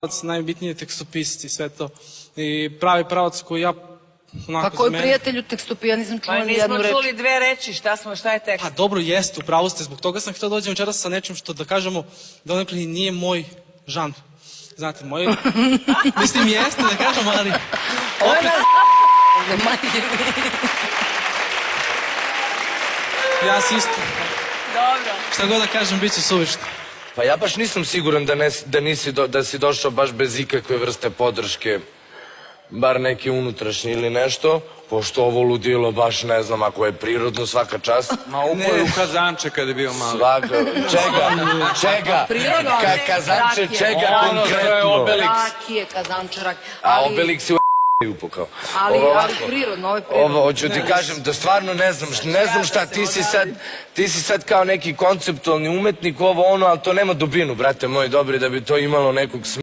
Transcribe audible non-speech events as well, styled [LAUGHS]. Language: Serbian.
pravac, najbitnije je tekstopis i sve to. I pravi pravac koji ja onako Pa koji prijatelju tekstopija, nisam čula Pa ni jednu reč. čuli dve reči, šta smo, šta je tekst? A dobro jeste, upravo ste, zbog toga sam htio dođem večeras sa nečim što da kažemo da onakle nije moj žanr. Znate, moj... [LAUGHS] Mislim, jeste da kažemo, ali... Opet, ja si isto. Dobro. Šta god da kažem, bit će suvišno. Pa ja baš nisam siguran da, ne, da, nisi do, da si došao baš bez ikakve vrste podrške, bar neke unutrašnje ili nešto, pošto ovo ludilo baš ne znam ako je prirodno svaka čast. Ma upo je u kazanče kada je bio mali. Svaka, čega, čega, Prirodno, Ka, kazanče rakije. čega Ono što je konkretno. Obelix. Rakije, kazančarak. A Ali, Obelix u upukao. ali, Ovo ali prirodno, ovo je prirodno. Ovo, hoću ti kažem da stvarno ne znam, ne znam šta, ti si sad, ti si sad kao neki konceptualni umetnik, ovo ono, ali to nema dubinu, brate moj, dobri, da bi to imalo nekog smisla.